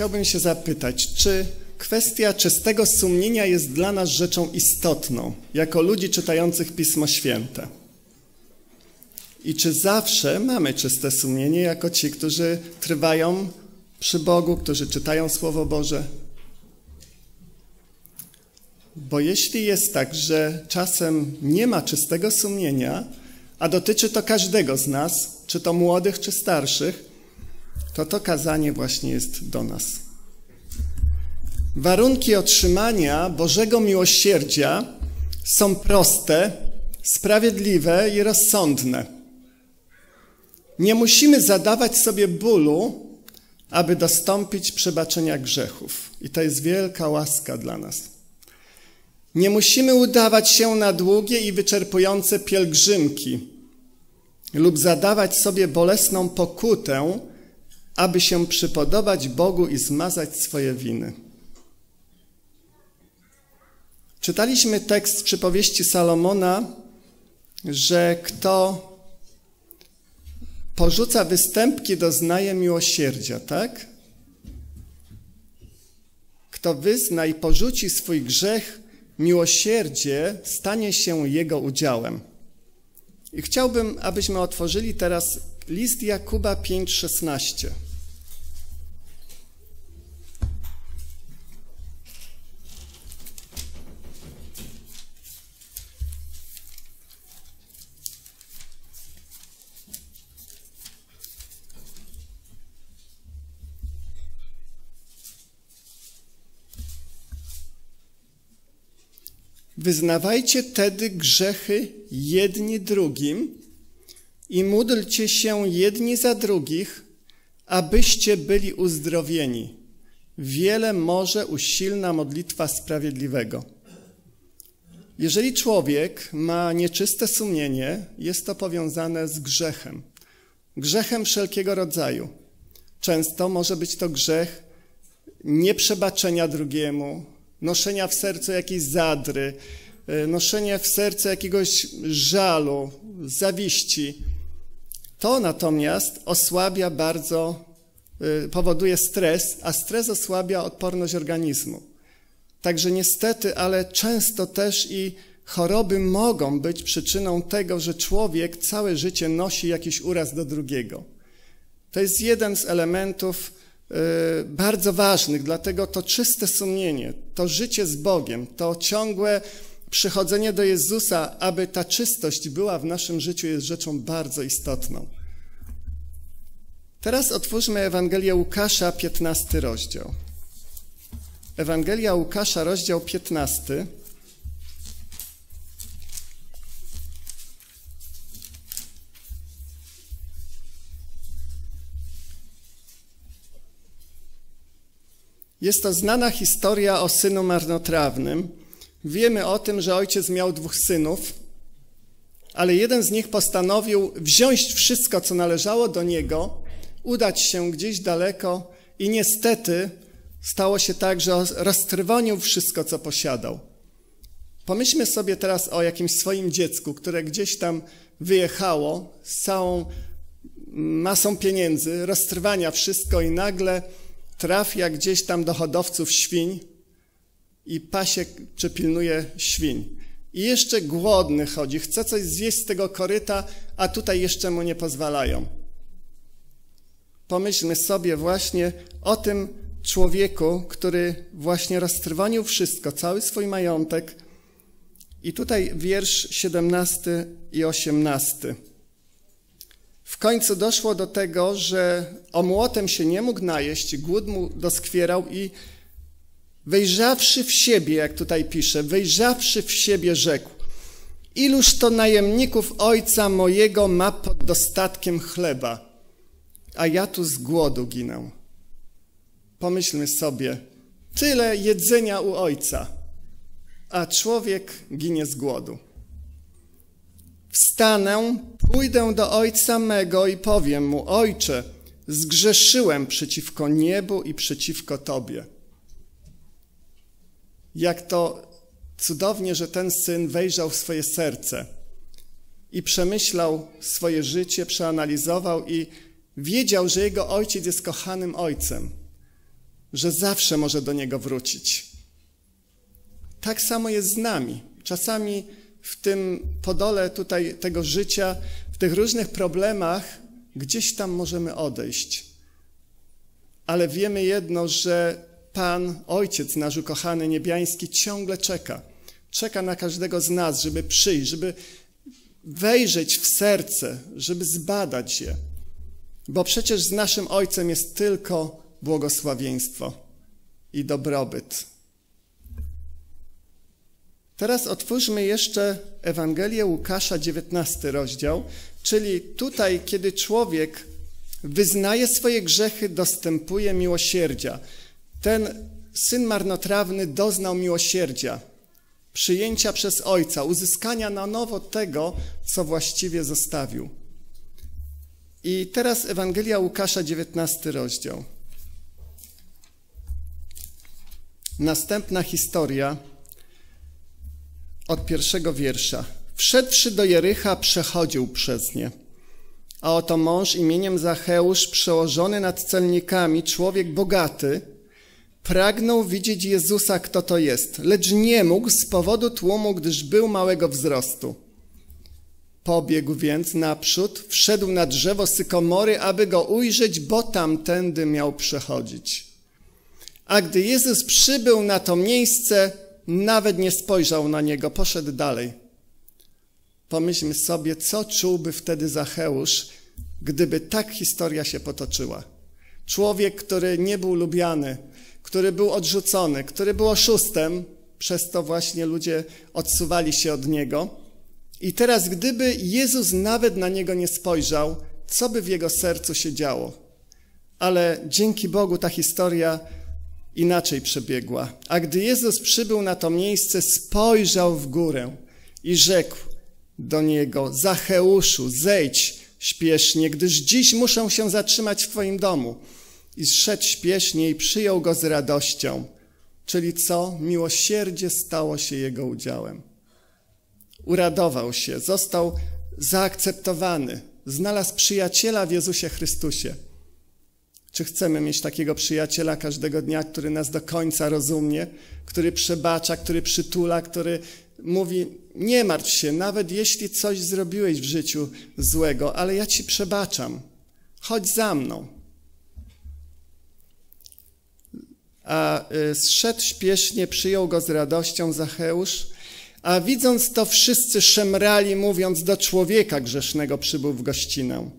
Chciałbym się zapytać, czy kwestia czystego sumienia jest dla nas rzeczą istotną, jako ludzi czytających Pismo Święte? I czy zawsze mamy czyste sumienie, jako ci, którzy trwają przy Bogu, którzy czytają Słowo Boże? Bo jeśli jest tak, że czasem nie ma czystego sumienia, a dotyczy to każdego z nas, czy to młodych, czy starszych, to to kazanie właśnie jest do nas. Warunki otrzymania Bożego miłosierdzia są proste, sprawiedliwe i rozsądne. Nie musimy zadawać sobie bólu, aby dostąpić przebaczenia grzechów. I to jest wielka łaska dla nas. Nie musimy udawać się na długie i wyczerpujące pielgrzymki lub zadawać sobie bolesną pokutę, aby się przypodobać Bogu i zmazać swoje winy. Czytaliśmy tekst z przypowieści Salomona, że kto porzuca występki, doznaje miłosierdzia, tak? Kto wyzna i porzuci swój grzech, miłosierdzie stanie się jego udziałem. I chciałbym, abyśmy otworzyli teraz list Jakuba 5:16. Wyznawajcie tedy grzechy jedni drugim i módlcie się jedni za drugich, abyście byli uzdrowieni. Wiele może usilna modlitwa sprawiedliwego. Jeżeli człowiek ma nieczyste sumienie, jest to powiązane z grzechem. Grzechem wszelkiego rodzaju. Często może być to grzech nieprzebaczenia drugiemu, noszenia w sercu jakiejś zadry, e, noszenia w sercu jakiegoś żalu, zawiści. To natomiast osłabia bardzo, e, powoduje stres, a stres osłabia odporność organizmu. Także niestety, ale często też i choroby mogą być przyczyną tego, że człowiek całe życie nosi jakiś uraz do drugiego. To jest jeden z elementów bardzo ważnych, dlatego to czyste sumienie, to życie z Bogiem, to ciągłe przychodzenie do Jezusa, aby ta czystość była w naszym życiu, jest rzeczą bardzo istotną. Teraz otwórzmy Ewangelię Łukasza, 15 rozdział. Ewangelia Łukasza, rozdział 15. Jest to znana historia o synu marnotrawnym. Wiemy o tym, że ojciec miał dwóch synów, ale jeden z nich postanowił wziąć wszystko, co należało do niego, udać się gdzieś daleko i niestety stało się tak, że roztrwonił wszystko, co posiadał. Pomyślmy sobie teraz o jakimś swoim dziecku, które gdzieś tam wyjechało z całą masą pieniędzy, roztrwania wszystko i nagle trafia gdzieś tam do hodowców świń i pasie czy pilnuje świń. I jeszcze głodny chodzi, chce coś zjeść z tego koryta, a tutaj jeszcze mu nie pozwalają. Pomyślmy sobie właśnie o tym człowieku, który właśnie roztrwonił wszystko, cały swój majątek. I tutaj wiersz 17 i 18. W końcu doszło do tego, że omłotem się nie mógł najeść, głód mu doskwierał i wejrzawszy w siebie, jak tutaj pisze, wejrzawszy w siebie rzekł, iluż to najemników ojca mojego ma pod dostatkiem chleba, a ja tu z głodu ginę. Pomyślmy sobie, tyle jedzenia u ojca, a człowiek ginie z głodu. Wstanę, pójdę do ojca mego i powiem mu: Ojcze, zgrzeszyłem przeciwko niebu i przeciwko Tobie. Jak to cudownie, że ten syn wejrzał w swoje serce i przemyślał swoje życie, przeanalizował i wiedział, że jego ojciec jest kochanym ojcem, że zawsze może do niego wrócić. Tak samo jest z nami. Czasami w tym podole tutaj tego życia, w tych różnych problemach, gdzieś tam możemy odejść. Ale wiemy jedno, że Pan, Ojciec nasz ukochany niebiański ciągle czeka. Czeka na każdego z nas, żeby przyjść, żeby wejrzeć w serce, żeby zbadać je. Bo przecież z naszym Ojcem jest tylko błogosławieństwo i dobrobyt. Teraz otwórzmy jeszcze Ewangelię Łukasza, 19 rozdział, czyli tutaj, kiedy człowiek wyznaje swoje grzechy, dostępuje miłosierdzia. Ten syn marnotrawny doznał miłosierdzia, przyjęcia przez ojca, uzyskania na nowo tego, co właściwie zostawił. I teraz Ewangelia Łukasza, 19 rozdział. Następna historia od pierwszego wiersza. Wszedłszy do Jericha, przechodził przez nie. A oto mąż imieniem Zacheusz, przełożony nad celnikami, człowiek bogaty, pragnął widzieć Jezusa, kto to jest, lecz nie mógł z powodu tłumu, gdyż był małego wzrostu. Pobiegł więc naprzód, wszedł na drzewo sykomory, aby go ujrzeć, bo tamtędy miał przechodzić. A gdy Jezus przybył na to miejsce, nawet nie spojrzał na niego, poszedł dalej. Pomyślmy sobie, co czułby wtedy Zacheusz, gdyby tak historia się potoczyła. Człowiek, który nie był lubiany, który był odrzucony, który był oszustem, przez to właśnie ludzie odsuwali się od niego. I teraz, gdyby Jezus nawet na niego nie spojrzał, co by w jego sercu się działo? Ale dzięki Bogu ta historia inaczej przebiegła. A gdy Jezus przybył na to miejsce, spojrzał w górę i rzekł do niego: Zacheuszu, zejdź śpiesznie, gdyż dziś muszę się zatrzymać w Twoim domu. I zszedł śpiesznie i przyjął go z radością. Czyli co? Miłosierdzie stało się jego udziałem. Uradował się, został zaakceptowany, znalazł przyjaciela w Jezusie Chrystusie. Czy chcemy mieć takiego przyjaciela każdego dnia, który nas do końca rozumie, który przebacza, który przytula, który mówi: Nie martw się, nawet jeśli coś zrobiłeś w życiu złego, ale ja ci przebaczam. Chodź za mną. A y, zszedł śpiesznie, przyjął go z radością Zacheusz, a widząc to wszyscy szemrali, mówiąc: Do człowieka grzesznego przybył w gościnę.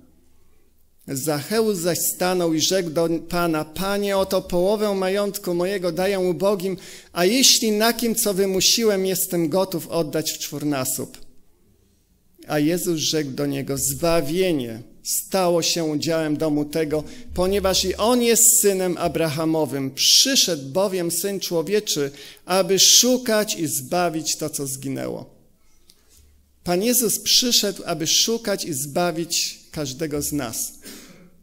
Zacheusz zaś stanął i rzekł do Pana, Panie, oto połowę majątku mojego daję ubogim, a jeśli na kim, co wymusiłem, jestem gotów oddać w czwórnasób. A Jezus rzekł do niego, zbawienie stało się udziałem domu tego, ponieważ i on jest synem Abrahamowym. Przyszedł bowiem Syn Człowieczy, aby szukać i zbawić to, co zginęło. Pan Jezus przyszedł, aby szukać i zbawić każdego z nas.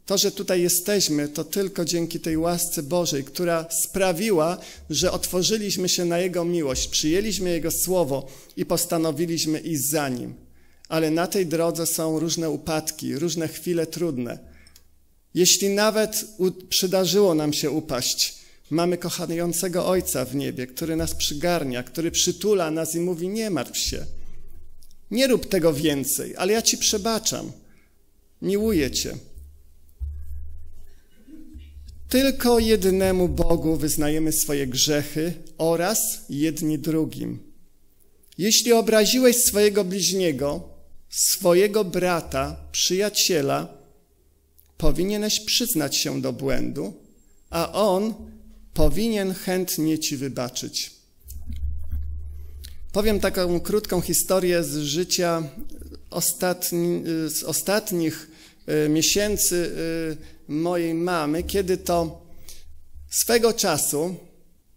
To, że tutaj jesteśmy, to tylko dzięki tej łasce Bożej, która sprawiła, że otworzyliśmy się na Jego miłość, przyjęliśmy Jego słowo i postanowiliśmy iść za Nim. Ale na tej drodze są różne upadki, różne chwile trudne. Jeśli nawet przydarzyło nam się upaść, mamy kochającego Ojca w niebie, który nas przygarnia, który przytula nas i mówi: Nie martw się. Nie rób tego więcej, ale ja ci przebaczam. Miłuję cię. Tylko jednemu Bogu wyznajemy swoje grzechy oraz jedni drugim. Jeśli obraziłeś swojego bliźniego, swojego brata, przyjaciela, powinieneś przyznać się do błędu, a on powinien chętnie ci wybaczyć. Powiem taką krótką historię z życia ostatni, z ostatnich miesięcy y, mojej mamy, kiedy to swego czasu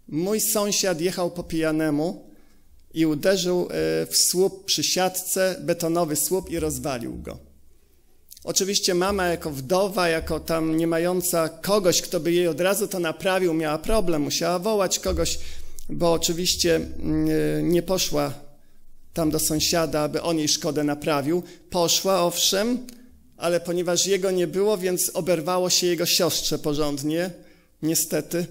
mój sąsiad jechał po pijanemu i uderzył y, w słup przy siatce, betonowy słup i rozwalił go. Oczywiście mama jako wdowa, jako tam nie mająca kogoś, kto by jej od razu to naprawił, miała problem, musiała wołać kogoś, bo oczywiście mm, nie poszła tam do sąsiada, aby on jej szkodę naprawił. Poszła, owszem, ale ponieważ jego nie było, więc oberwało się jego siostrze porządnie, niestety.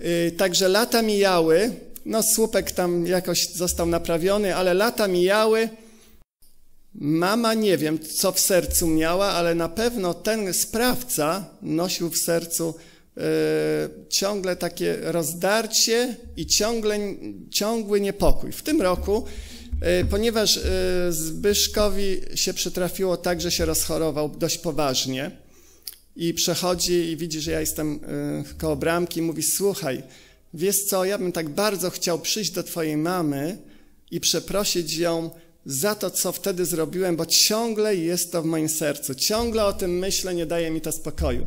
Y, także lata mijały, no słupek tam jakoś został naprawiony, ale lata mijały. Mama nie wiem, co w sercu miała, ale na pewno ten sprawca nosił w sercu y, ciągle takie rozdarcie i ciągle, ciągły niepokój. W tym roku ponieważ e, Zbyszkowi się przytrafiło tak, że się rozchorował dość poważnie i przechodzi i widzi, że ja jestem e, koło bramki i mówi, słuchaj, wiesz co, ja bym tak bardzo chciał przyjść do twojej mamy i przeprosić ją za to, co wtedy zrobiłem, bo ciągle jest to w moim sercu, ciągle o tym myślę, nie daje mi to spokoju.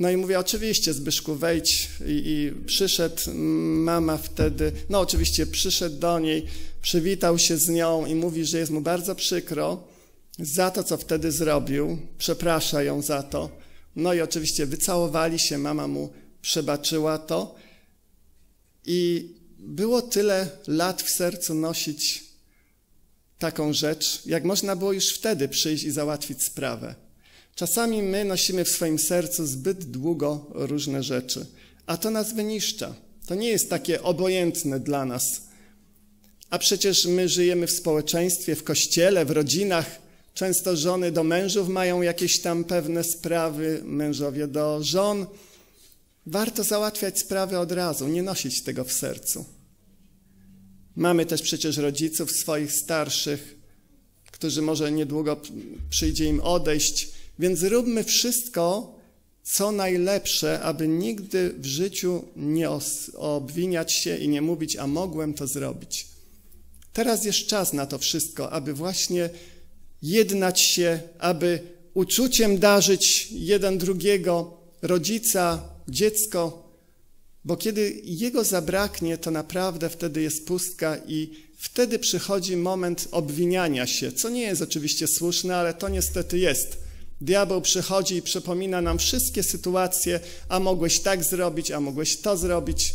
No i mówię, oczywiście Zbyszku, wejdź i, i przyszedł mama wtedy, no oczywiście przyszedł do niej, przywitał się z nią i mówi, że jest mu bardzo przykro za to, co wtedy zrobił, przeprasza ją za to. No i oczywiście wycałowali się, mama mu przebaczyła to i było tyle lat w sercu nosić taką rzecz, jak można było już wtedy przyjść i załatwić sprawę. Czasami my nosimy w swoim sercu zbyt długo różne rzeczy, a to nas wyniszcza. To nie jest takie obojętne dla nas. A przecież my żyjemy w społeczeństwie, w kościele, w rodzinach. Często żony do mężów mają jakieś tam pewne sprawy, mężowie do żon. Warto załatwiać sprawy od razu, nie nosić tego w sercu. Mamy też przecież rodziców swoich starszych, którzy może niedługo przyjdzie im odejść więc róbmy wszystko, co najlepsze, aby nigdy w życiu nie obwiniać się i nie mówić, a mogłem to zrobić. Teraz jest czas na to wszystko, aby właśnie jednać się, aby uczuciem darzyć jeden drugiego, rodzica, dziecko, bo kiedy jego zabraknie, to naprawdę wtedy jest pustka i wtedy przychodzi moment obwiniania się, co nie jest oczywiście słuszne, ale to niestety jest. Diabeł przychodzi i przypomina nam wszystkie sytuacje, a mogłeś tak zrobić, a mogłeś to zrobić.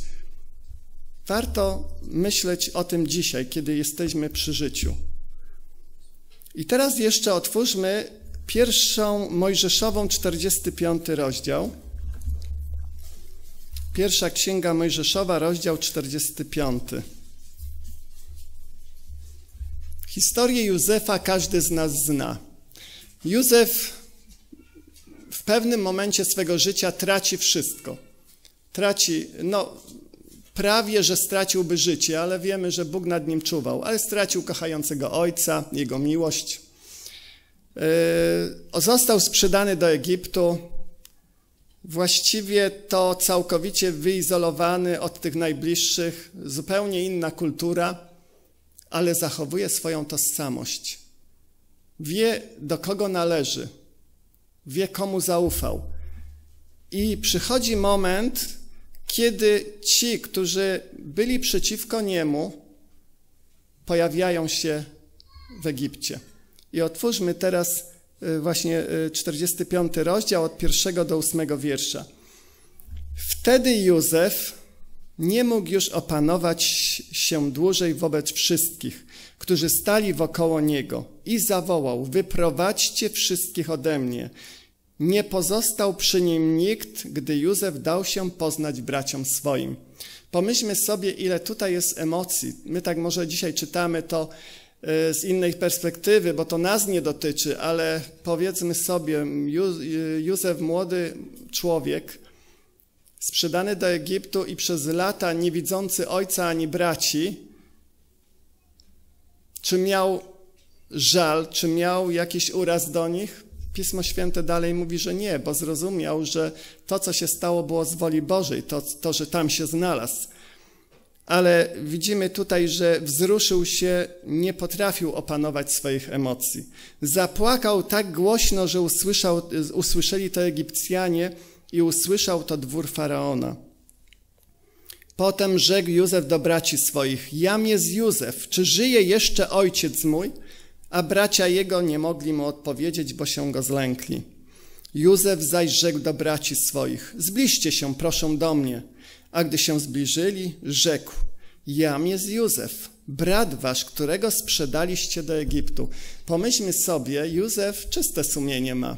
Warto myśleć o tym dzisiaj, kiedy jesteśmy przy życiu. I teraz jeszcze otwórzmy pierwszą Mojżeszową, 45 rozdział. Pierwsza Księga Mojżeszowa, rozdział 45. Historię Józefa każdy z nas zna. Józef pewnym momencie swego życia traci wszystko. Traci, no prawie, że straciłby życie, ale wiemy, że Bóg nad nim czuwał, ale stracił kochającego ojca, jego miłość. Yy, został sprzedany do Egiptu. Właściwie to całkowicie wyizolowany od tych najbliższych, zupełnie inna kultura, ale zachowuje swoją tożsamość. Wie, do kogo należy wie komu zaufał. I przychodzi moment, kiedy ci, którzy byli przeciwko niemu, pojawiają się w Egipcie. I otwórzmy teraz y, właśnie 45 y, rozdział od pierwszego do ósmego wiersza. Wtedy Józef nie mógł już opanować się dłużej wobec wszystkich, którzy stali wokoło niego i zawołał, wyprowadźcie wszystkich ode mnie. Nie pozostał przy nim nikt, gdy Józef dał się poznać braciom swoim. Pomyślmy sobie, ile tutaj jest emocji. My tak może dzisiaj czytamy to e, z innej perspektywy, bo to nas nie dotyczy, ale powiedzmy sobie, Józef, młody człowiek, sprzedany do Egiptu i przez lata nie widzący ojca ani braci, czy miał żal, czy miał jakiś uraz do nich? Pismo Święte dalej mówi, że nie, bo zrozumiał, że to, co się stało, było z woli Bożej, to, to że tam się znalazł. Ale widzimy tutaj, że wzruszył się, nie potrafił opanować swoich emocji. Zapłakał tak głośno, że usłyszał, usłyszeli to Egipcjanie i usłyszał to dwór faraona. Potem rzekł Józef do braci swoich: Jam jest Józef, czy żyje jeszcze ojciec mój? A bracia jego nie mogli mu odpowiedzieć, bo się go zlękli. Józef zaś rzekł do braci swoich: Zbliżcie się, proszę do mnie. A gdy się zbliżyli, rzekł, jam jest Józef, brat wasz, którego sprzedaliście do Egiptu. Pomyślmy sobie, Józef czyste sumienie ma.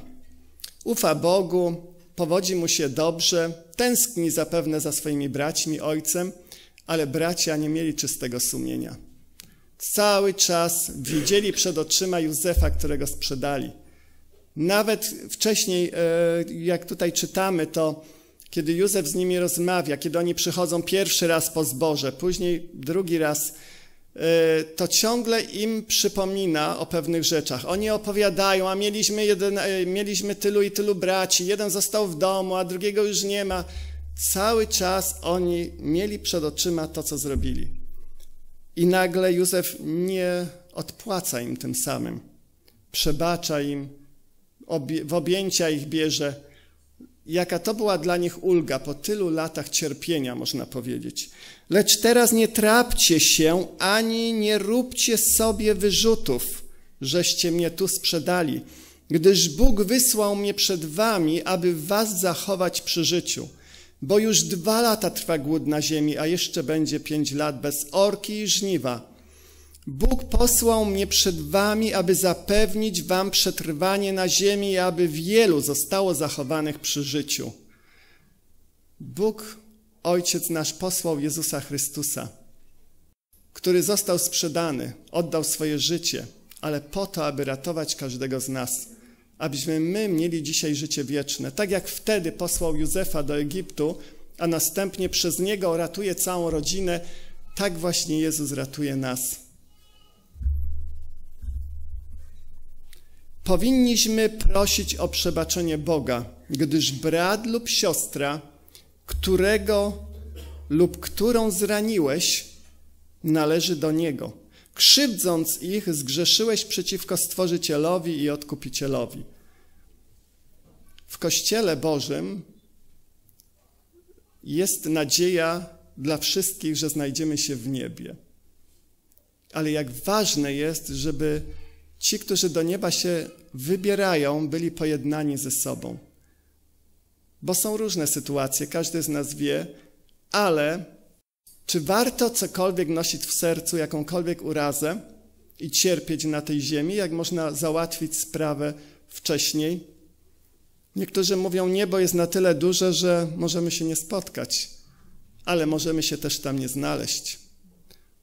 Ufa Bogu, powodzi mu się dobrze, tęskni zapewne za swoimi braćmi, ojcem, ale bracia nie mieli czystego sumienia. Cały czas widzieli przed oczyma Józefa, którego sprzedali. Nawet wcześniej, e, jak tutaj czytamy, to kiedy Józef z nimi rozmawia, kiedy oni przychodzą pierwszy raz po zboże, później drugi raz, to ciągle im przypomina o pewnych rzeczach. Oni opowiadają, a mieliśmy, jeden, e, mieliśmy tylu i tylu braci, jeden został w domu, a drugiego już nie ma. Cały czas oni mieli przed oczyma to, co zrobili. I nagle Józef nie odpłaca im tym samym. Przebacza im, w objęcia ich bierze. Jaka to była dla nich ulga po tylu latach cierpienia, można powiedzieć. Lecz teraz nie trapcie się, ani nie róbcie sobie wyrzutów, żeście mnie tu sprzedali, gdyż Bóg wysłał mnie przed wami, aby was zachować przy życiu. Bo już dwa lata trwa głód na ziemi, a jeszcze będzie pięć lat bez orki i żniwa. Bóg posłał mnie przed wami, aby zapewnić wam przetrwanie na ziemi aby wielu zostało zachowanych przy życiu. Bóg, Ojciec nasz, posłał Jezusa Chrystusa, który został sprzedany, oddał swoje życie, ale po to, aby ratować każdego z nas, abyśmy my mieli dzisiaj życie wieczne. Tak jak wtedy posłał Józefa do Egiptu, a następnie przez niego ratuje całą rodzinę, tak właśnie Jezus ratuje nas. Powinniśmy prosić o przebaczenie Boga, gdyż brat lub siostra, którego lub którą zraniłeś, należy do Niego. Krzywdząc ich, zgrzeszyłeś przeciwko Stworzycielowi i Odkupicielowi. W Kościele Bożym jest nadzieja dla wszystkich, że znajdziemy się w niebie. Ale jak ważne jest, żeby ci, którzy do nieba się wybierają, byli pojednani ze sobą. Bo są różne sytuacje, każdy z nas wie, ale czy warto cokolwiek nosić w sercu, jakąkolwiek urazę i cierpieć na tej ziemi, jak można załatwić sprawę wcześniej? Niektórzy mówią, niebo jest na tyle duże, że możemy się nie spotkać, ale możemy się też tam nie znaleźć.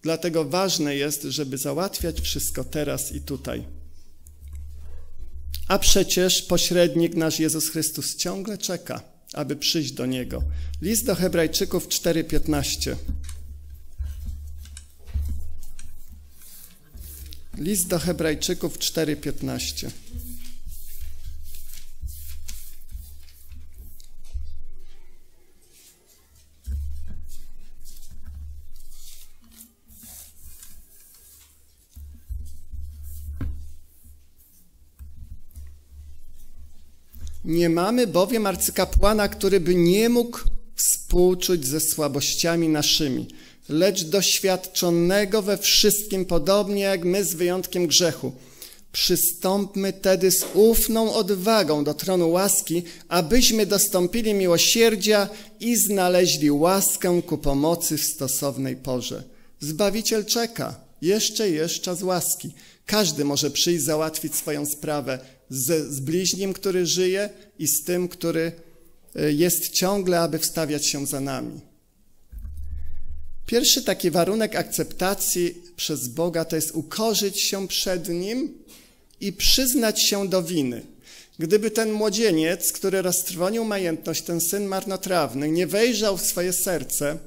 Dlatego ważne jest, żeby załatwiać wszystko teraz i tutaj. A przecież pośrednik nasz Jezus Chrystus ciągle czeka, aby przyjść do Niego. List do Hebrajczyków 4:15. List do Hebrajczyków 4:15. Nie mamy bowiem arcykapłana, który by nie mógł współczuć ze słabościami naszymi, lecz doświadczonego we wszystkim, podobnie jak my, z wyjątkiem grzechu. Przystąpmy tedy z ufną odwagą do tronu łaski, abyśmy dostąpili miłosierdzia i znaleźli łaskę ku pomocy w stosownej porze. Zbawiciel czeka, jeszcze jest czas łaski. Każdy może przyjść załatwić swoją sprawę z, z bliźnim, który żyje i z tym, który e, jest ciągle, aby wstawiać się za nami. Pierwszy taki warunek akceptacji przez Boga to jest ukorzyć się przed Nim i przyznać się do winy. Gdyby ten młodzieniec, który roztrwonił majętność, ten syn marnotrawny, nie wejrzał w swoje serce,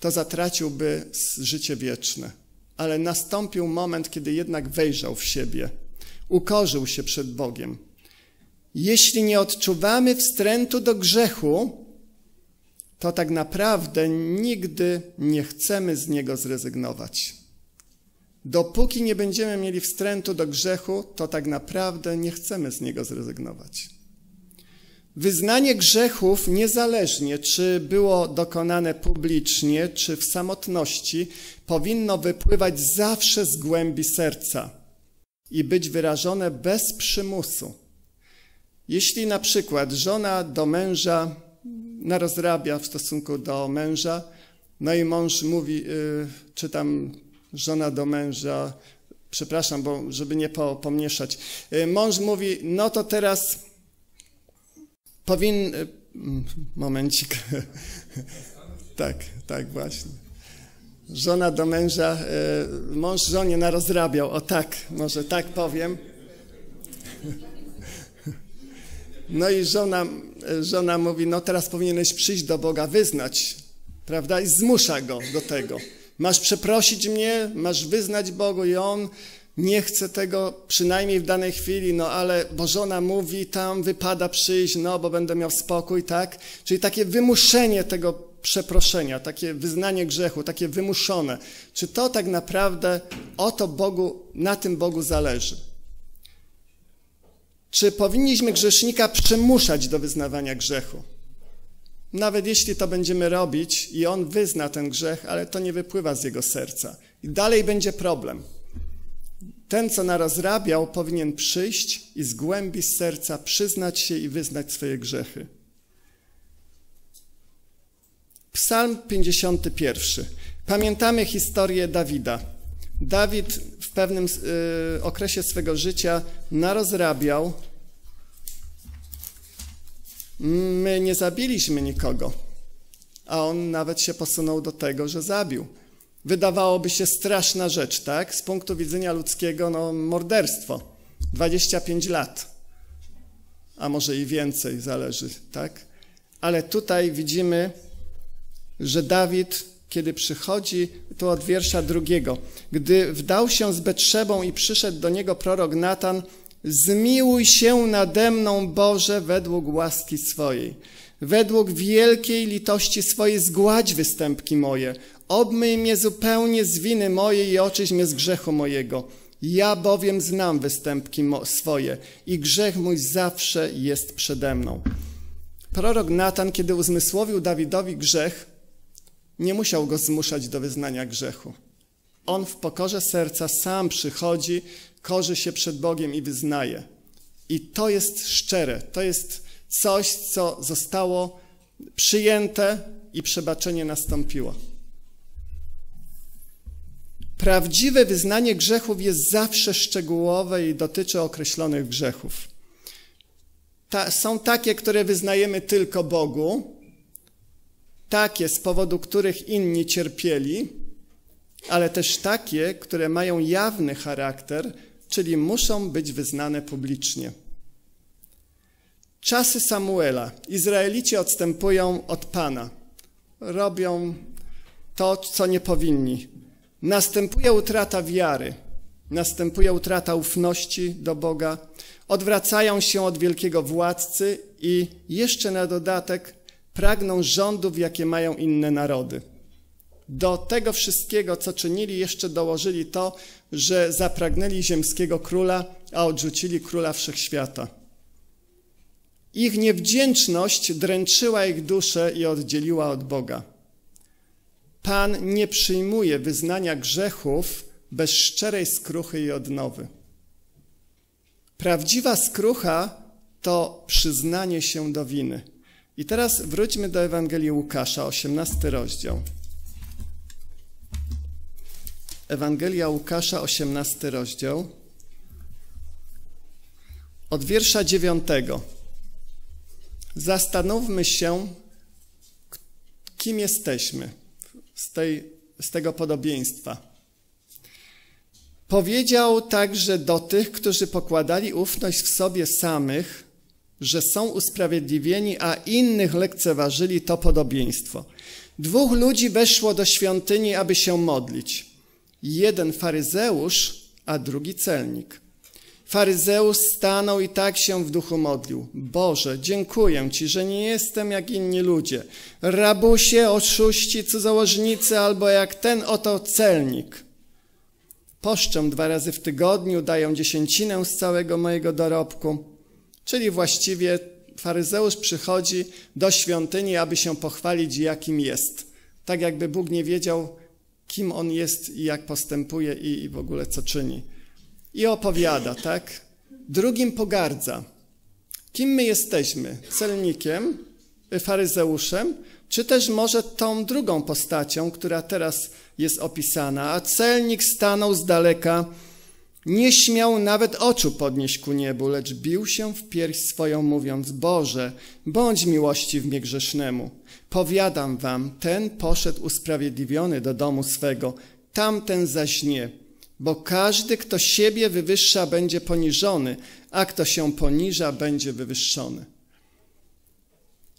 to zatraciłby życie wieczne. Ale nastąpił moment, kiedy jednak wejrzał w siebie ukorzył się przed Bogiem. Jeśli nie odczuwamy wstrętu do grzechu, to tak naprawdę nigdy nie chcemy z niego zrezygnować. Dopóki nie będziemy mieli wstrętu do grzechu, to tak naprawdę nie chcemy z niego zrezygnować. Wyznanie grzechów, niezależnie czy było dokonane publicznie, czy w samotności, powinno wypływać zawsze z głębi serca i być wyrażone bez przymusu. Jeśli na przykład żona do męża narozrabia w stosunku do męża. No i mąż mówi, czy tam żona do męża, przepraszam, bo żeby nie pomieszać. Mąż mówi, no to teraz powinien, momencik, tak, tak właśnie. Żona do męża, mąż żonie narozrabiał, o tak, może tak powiem. No i żona, żona mówi, no teraz powinieneś przyjść do Boga, wyznać, prawda? I zmusza go do tego. Masz przeprosić mnie, masz wyznać Bogu i on nie chce tego, przynajmniej w danej chwili, no ale, bo żona mówi, tam wypada przyjść, no bo będę miał spokój, tak? Czyli takie wymuszenie tego przeproszenia, takie wyznanie grzechu, takie wymuszone. Czy to tak naprawdę o to Bogu, na tym Bogu zależy? Czy powinniśmy grzesznika przymuszać do wyznawania grzechu? Nawet jeśli to będziemy robić i on wyzna ten grzech, ale to nie wypływa z jego serca. I dalej będzie problem. Ten, co narozrabiał, powinien przyjść i z głębi serca przyznać się i wyznać swoje grzechy. Psalm 51. Pamiętamy historię Dawida. Dawid w pewnym y, okresie swego życia narozrabiał. My nie zabiliśmy nikogo, a on nawet się posunął do tego, że zabił. Wydawałoby się straszna rzecz, tak? Z punktu widzenia ludzkiego, no, morderstwo. 25 lat, a może i więcej, zależy, tak? Ale tutaj widzimy, że Dawid, kiedy przychodzi, to od wiersza drugiego, gdy wdał się z Betrzebą i przyszedł do niego prorok Natan, zmiłuj się nade mną, Boże, według łaski swojej. Według wielkiej litości swojej zgładź występki moje. Obmyj mnie zupełnie z winy mojej i oczyś mnie z grzechu mojego. Ja bowiem znam występki swoje i grzech mój zawsze jest przede mną. Prorok Natan, kiedy uzmysłowił Dawidowi grzech, nie musiał go zmuszać do wyznania grzechu. On w pokorze serca sam przychodzi, korzy się przed Bogiem i wyznaje. I to jest szczere, to jest coś, co zostało przyjęte i przebaczenie nastąpiło. Prawdziwe wyznanie grzechów jest zawsze szczegółowe i dotyczy określonych grzechów. Ta, są takie, które wyznajemy tylko Bogu, takie, z powodu których inni cierpieli, ale też takie, które mają jawny charakter, czyli muszą być wyznane publicznie. Czasy Samuela. Izraelici odstępują od Pana. Robią to, co nie powinni. Następuje utrata wiary, następuje utrata ufności do Boga, odwracają się od wielkiego władcy i jeszcze na dodatek pragną rządów, jakie mają inne narody. Do tego wszystkiego, co czynili, jeszcze dołożyli to, że zapragnęli ziemskiego króla, a odrzucili króla wszechświata. Ich niewdzięczność dręczyła ich duszę i oddzieliła od Boga. Pan nie przyjmuje wyznania grzechów bez szczerej skruchy i odnowy. Prawdziwa skrucha to przyznanie się do winy. I teraz wróćmy do Ewangelii Łukasza, 18 rozdział. Ewangelia Łukasza, 18 rozdział. Od wiersza 9. Zastanówmy się, kim jesteśmy z, tej, z tego podobieństwa. Powiedział także do tych, którzy pokładali ufność w sobie samych, że są usprawiedliwieni, a innych lekceważyli to podobieństwo. Dwóch ludzi weszło do świątyni, aby się modlić. Jeden faryzeusz, a drugi celnik. Faryzeusz stanął i tak się w duchu modlił. Boże, dziękuję Ci, że nie jestem jak inni ludzie. Rabusie, oszuści, cudzołożnicy albo jak ten oto celnik. Poszczę dwa razy w tygodniu, daję dziesięcinę z całego mojego dorobku. Czyli właściwie faryzeusz przychodzi do świątyni, aby się pochwalić, jakim jest. Tak jakby Bóg nie wiedział, kim on jest i jak postępuje i, i w ogóle co czyni. I opowiada, tak? Drugim pogardza. Kim my jesteśmy? Celnikiem faryzeuszem, czy też może tą drugą postacią, która teraz jest opisana. A celnik stanął z daleka, nie śmiał nawet oczu podnieść ku niebu, lecz bił się w pierś swoją, mówiąc: Boże, bądź miłości w mnie grzesznemu. Powiadam wam, ten poszedł usprawiedliwiony do domu swego, tamten zaś nie. Bo każdy, kto siebie wywyższa, będzie poniżony, a kto się poniża, będzie wywyższony.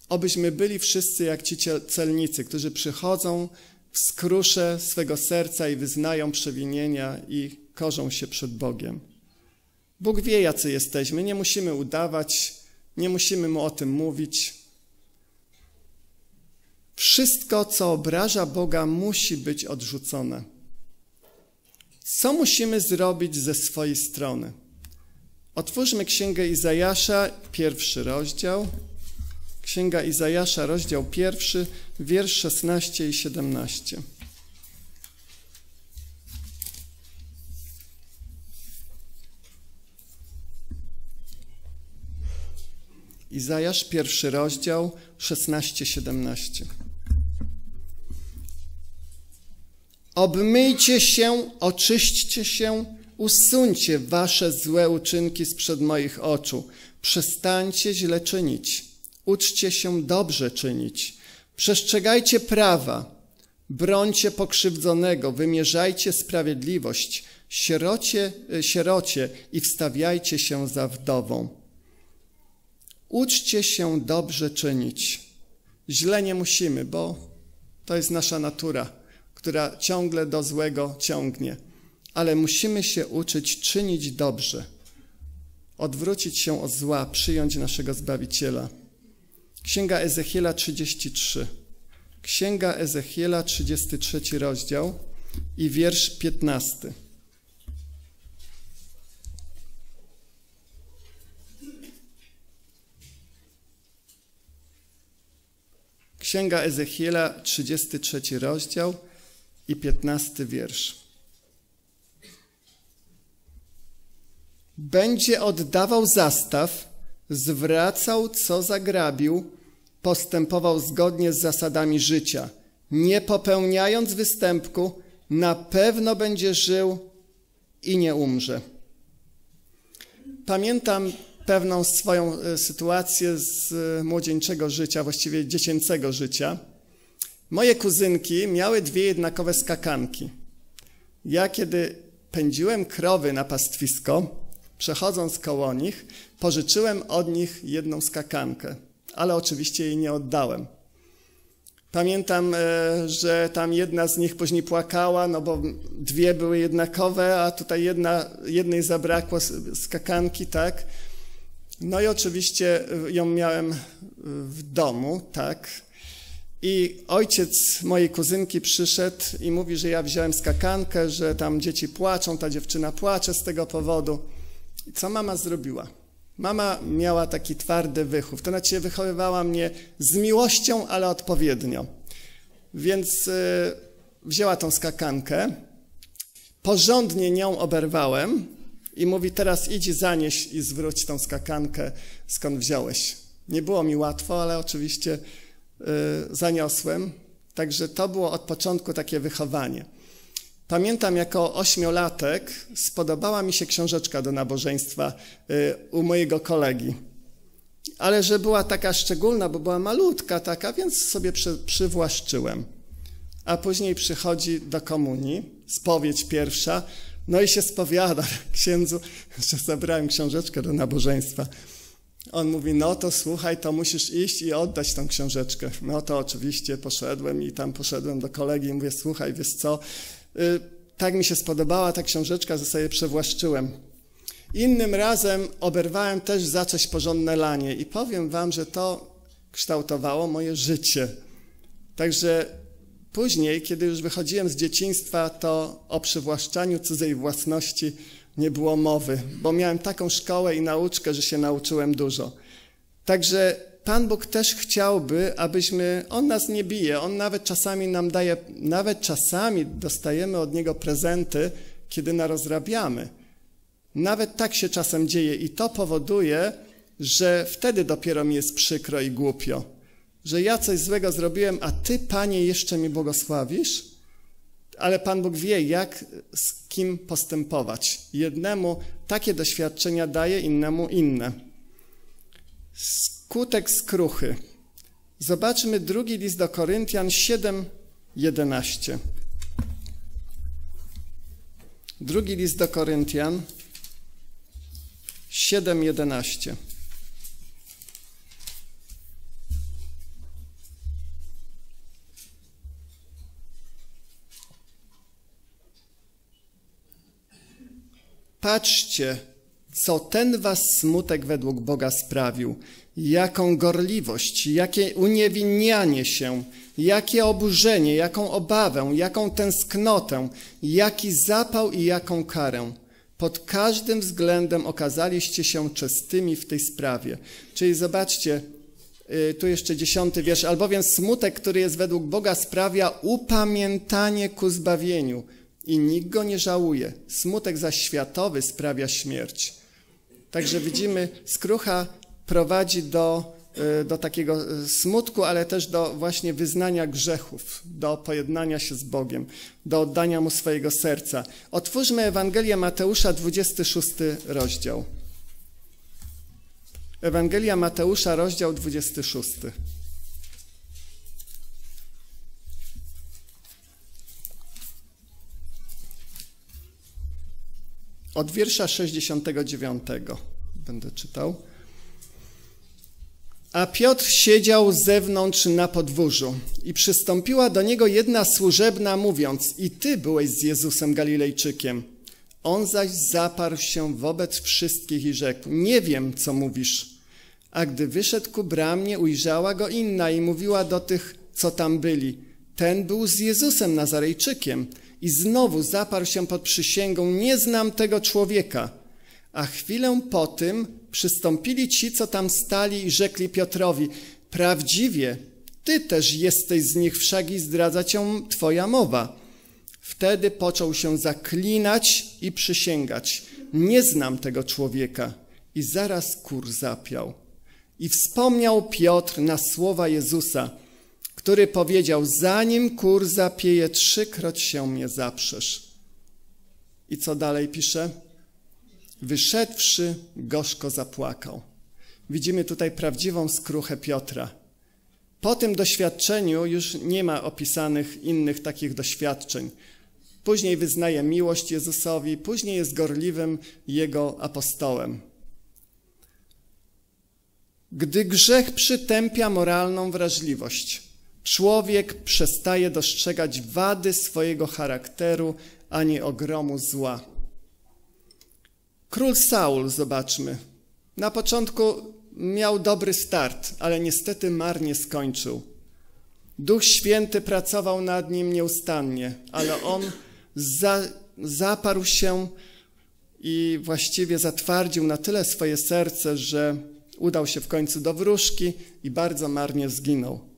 Obyśmy byli wszyscy jak ci celnicy, którzy przychodzą w skrusze swego serca i wyznają przewinienia i korzą się przed Bogiem. Bóg wie, jacy jesteśmy, nie musimy udawać, nie musimy Mu o tym mówić. Wszystko, co obraża Boga, musi być odrzucone. Co musimy zrobić ze swojej strony? Otwórzmy Księgę Izajasza, pierwszy rozdział. Księga Izajasza, rozdział pierwszy, wiersz 16 i 17. Izajasz, pierwszy rozdział, 16-17. Obmyjcie się, oczyśćcie się, usuńcie wasze złe uczynki sprzed moich oczu. Przestańcie źle czynić. Uczcie się dobrze czynić. Przestrzegajcie prawa. Brońcie pokrzywdzonego, wymierzajcie sprawiedliwość, sierocie, sierocie i wstawiajcie się za wdową. Uczcie się dobrze czynić. Źle nie musimy, bo to jest nasza natura, która ciągle do złego ciągnie. Ale musimy się uczyć czynić dobrze, odwrócić się od zła, przyjąć naszego Zbawiciela. Księga Ezechiela 33. Księga Ezechiela 33 rozdział i wiersz 15. Księga Ezechiela, 33 rozdział i 15 wiersz. Będzie oddawał zastaw, zwracał co zagrabił, postępował zgodnie z zasadami życia, nie popełniając występku, na pewno będzie żył i nie umrze. Pamiętam pewną swoją e, sytuację z e, młodzieńczego życia, właściwie dziecięcego życia. Moje kuzynki miały dwie jednakowe skakanki. Ja, kiedy pędziłem krowy na pastwisko, przechodząc koło nich, pożyczyłem od nich jedną skakankę, ale oczywiście jej nie oddałem. Pamiętam, e, że tam jedna z nich później płakała, no bo dwie były jednakowe, a tutaj jedna, jednej zabrakło skakanki, tak? No i oczywiście ją miałem w domu, tak. I ojciec mojej kuzynki przyszedł i mówi, że ja wziąłem skakankę, że tam dzieci płaczą, ta dziewczyna płacze z tego powodu. I co mama zrobiła? Mama miała taki twardy wychów. To znaczy wychowywała mnie z miłością, ale odpowiednio. Więc y, wzięła tą skakankę, porządnie nią oberwałem, i mówi, teraz idź zanieś i zwróć tą skakankę, skąd wziąłeś. Nie było mi łatwo, ale oczywiście y, zaniosłem. Także to było od początku takie wychowanie. Pamiętam, jako ośmiolatek spodobała mi się książeczka do nabożeństwa y, u mojego kolegi. Ale że była taka szczególna, bo była malutka taka, więc sobie przy, przywłaszczyłem. A później przychodzi do komunii, spowiedź pierwsza, no i się spowiada księdzu, że zabrałem książeczkę do nabożeństwa. On mówi, no to słuchaj, to musisz iść i oddać tą książeczkę. No to oczywiście poszedłem i tam poszedłem do kolegi i mówię, słuchaj, wiesz co, y, tak mi się spodobała ta książeczka, że sobie przewłaszczyłem. Innym razem oberwałem też za coś porządne lanie i powiem wam, że to kształtowało moje życie. Także Później, kiedy już wychodziłem z dzieciństwa, to o przywłaszczaniu cudzej własności nie było mowy, bo miałem taką szkołę i nauczkę, że się nauczyłem dużo. Także Pan Bóg też chciałby, abyśmy, On nas nie bije, On nawet czasami nam daje, nawet czasami dostajemy od Niego prezenty, kiedy narozrabiamy. Nawet tak się czasem dzieje i to powoduje, że wtedy dopiero mi jest przykro i głupio że ja coś złego zrobiłem, a Ty, Panie, jeszcze mi błogosławisz? Ale Pan Bóg wie, jak z kim postępować. Jednemu takie doświadczenia daje, innemu inne. Skutek skruchy. Zobaczmy drugi list do Koryntian 7, 11. Drugi list do Koryntian 7, Patrzcie, co ten was smutek według Boga sprawił, jaką gorliwość, jakie uniewinnianie się, jakie oburzenie, jaką obawę, jaką tęsknotę, jaki zapał i jaką karę. Pod każdym względem okazaliście się czystymi w tej sprawie. Czyli zobaczcie, y, tu jeszcze dziesiąty wiersz. Albowiem smutek, który jest według Boga, sprawia upamiętanie ku zbawieniu i nikt go nie żałuje. Smutek zaś światowy sprawia śmierć. Także widzimy, skrucha prowadzi do, e, do takiego e, smutku, ale też do właśnie wyznania grzechów, do pojednania się z Bogiem, do oddania Mu swojego serca. Otwórzmy Ewangelię Mateusza, 26 rozdział. Ewangelia Mateusza, rozdział 26. Od wiersza 69 będę czytał. A Piotr siedział zewnątrz na podwórzu i przystąpiła do niego jedna służebna, mówiąc: I ty byłeś z Jezusem Galilejczykiem. On zaś zaparł się wobec wszystkich i rzekł: Nie wiem, co mówisz. A gdy wyszedł ku bramie, ujrzała go inna i mówiła do tych, co tam byli: Ten był z Jezusem Nazarejczykiem. I znowu zaparł się pod przysięgą: Nie znam tego człowieka. A chwilę po tym przystąpili ci, co tam stali i rzekli Piotrowi, prawdziwie, ty też jesteś z nich, wszak i zdradza cię twoja mowa. Wtedy począł się zaklinać i przysięgać, nie znam tego człowieka. I zaraz kur zapiał. I wspomniał Piotr na słowa Jezusa, który powiedział, zanim kur zapieje, trzykroć się mnie zaprzesz. I co dalej pisze? Wyszedłszy, gorzko zapłakał. Widzimy tutaj prawdziwą skruchę Piotra. Po tym doświadczeniu już nie ma opisanych innych takich doświadczeń. Później wyznaje miłość Jezusowi, później jest gorliwym Jego apostołem. Gdy grzech przytępia moralną wrażliwość, człowiek przestaje dostrzegać wady swojego charakteru, a nie ogromu zła. Król Saul, zobaczmy. Na początku miał dobry start, ale niestety marnie skończył. Duch Święty pracował nad nim nieustannie, ale on za, zaparł się i właściwie zatwardził na tyle swoje serce, że udał się w końcu do wróżki i bardzo marnie zginął.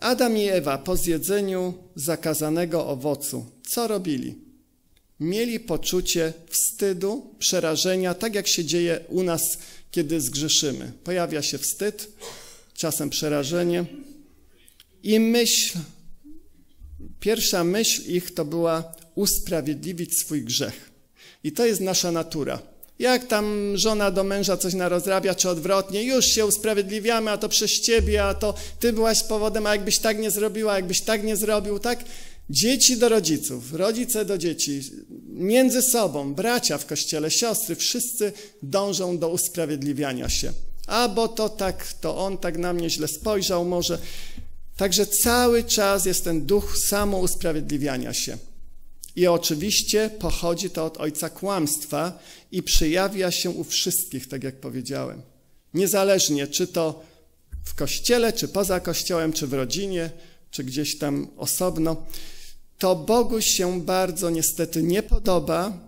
Adam i Ewa po zjedzeniu zakazanego owocu, co robili? mieli poczucie wstydu, przerażenia, tak jak się dzieje u nas, kiedy zgrzeszymy. Pojawia się wstyd, czasem przerażenie i myśl, pierwsza myśl ich to była usprawiedliwić swój grzech. I to jest nasza natura. Jak tam żona do męża coś narozrabia, czy odwrotnie, już się usprawiedliwiamy, a to przez ciebie, a to ty byłaś powodem, a jakbyś tak nie zrobiła, jakbyś tak nie zrobił, tak? Dzieci do rodziców, rodzice do dzieci, między sobą, bracia w kościele, siostry, wszyscy dążą do usprawiedliwiania się. A bo to tak, to on tak na mnie źle spojrzał może. Także cały czas jest ten duch samousprawiedliwiania się. I oczywiście pochodzi to od ojca kłamstwa i przejawia się u wszystkich, tak jak powiedziałem. Niezależnie, czy to w kościele, czy poza kościołem, czy w rodzinie, czy gdzieś tam osobno to Bogu się bardzo niestety nie podoba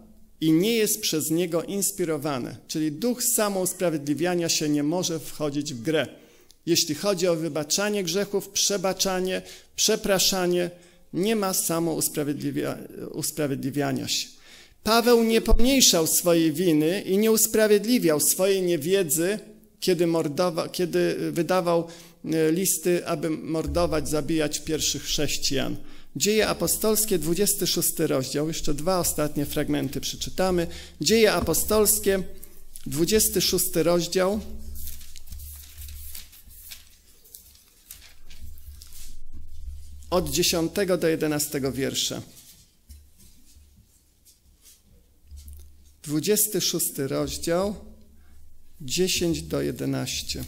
i nie jest przez Niego inspirowane. Czyli duch samousprawiedliwiania się nie może wchodzić w grę. Jeśli chodzi o wybaczanie grzechów, przebaczanie, przepraszanie, nie ma samousprawiedliwiania się. Paweł nie pomniejszał swojej winy i nie usprawiedliwiał swojej niewiedzy, kiedy, kiedy wydawał e, listy, aby mordować, zabijać pierwszych chrześcijan. Dzieje apostolskie, 26 rozdział, jeszcze dwa ostatnie fragmenty przeczytamy. Dzieje apostolskie, 26 rozdział. Od 10 do 11 wiersza. 26 rozdział, 10 do 11.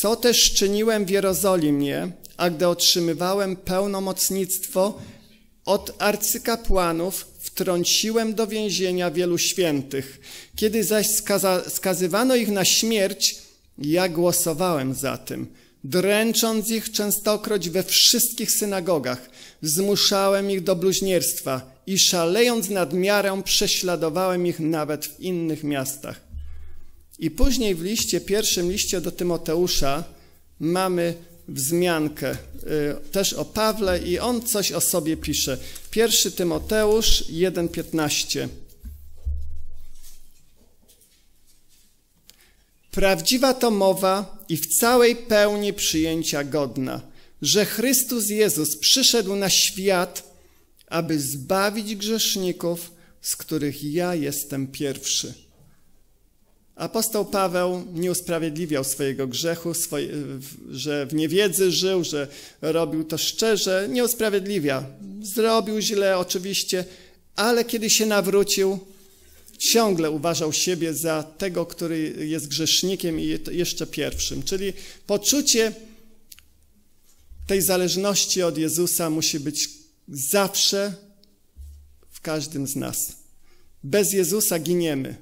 Co też czyniłem w Jerozolimie, a gdy otrzymywałem pełnomocnictwo od arcykapłanów, wtrąciłem do więzienia wielu świętych. Kiedy zaś skaza, skazywano ich na śmierć, ja głosowałem za tym, dręcząc ich częstokroć we wszystkich synagogach. Zmuszałem ich do bluźnierstwa i szalejąc nad miarę prześladowałem ich nawet w innych miastach. I później w liście, pierwszym liście do Tymoteusza mamy wzmiankę y, też o Pawle i on coś o sobie pisze. Pierwszy Tymoteusz 1,15. Prawdziwa to mowa i w całej pełni przyjęcia godna, że Chrystus Jezus przyszedł na świat, aby zbawić grzeszników, z których ja jestem pierwszy. Apostoł Paweł nie usprawiedliwiał swojego grzechu, swoje, że w niewiedzy żył, że robił to szczerze. Nie usprawiedliwia. Zrobił źle oczywiście, ale kiedy się nawrócił, ciągle uważał siebie za tego, który jest grzesznikiem i jeszcze pierwszym. Czyli poczucie tej zależności od Jezusa musi być zawsze w każdym z nas. Bez Jezusa giniemy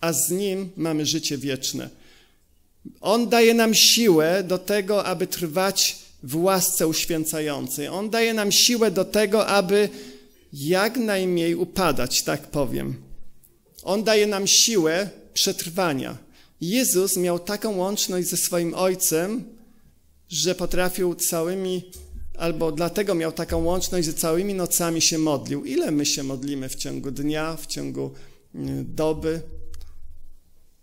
a z Nim mamy życie wieczne. On daje nam siłę do tego, aby trwać w łasce uświęcającej. On daje nam siłę do tego, aby jak najmniej upadać, tak powiem. On daje nam siłę przetrwania. Jezus miał taką łączność ze swoim Ojcem, że potrafił całymi, albo dlatego miał taką łączność, że całymi nocami się modlił. Ile my się modlimy w ciągu dnia, w ciągu mm, doby?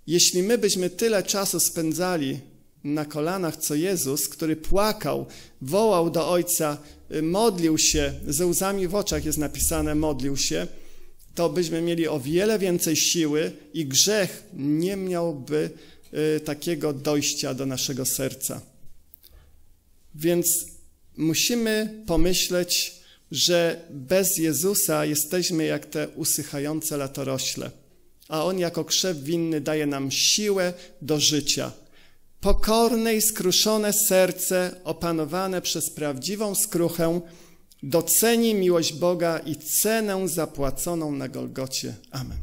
Jeśli my byśmy tyle czasu spędzali na kolanach co Jezus, który płakał, wołał do Ojca, y, modlił się, ze łzami w oczach jest napisane modlił się, to byśmy mieli o wiele więcej siły i grzech nie miałby y, takiego dojścia do naszego serca. Więc musimy pomyśleć, że bez Jezusa jesteśmy jak te usychające latorośle a On jako krzew winny daje nam siłę do życia. Pokorne i skruszone serce, opanowane przez prawdziwą skruchę, doceni miłość Boga i cenę zapłaconą na Golgocie. Amen.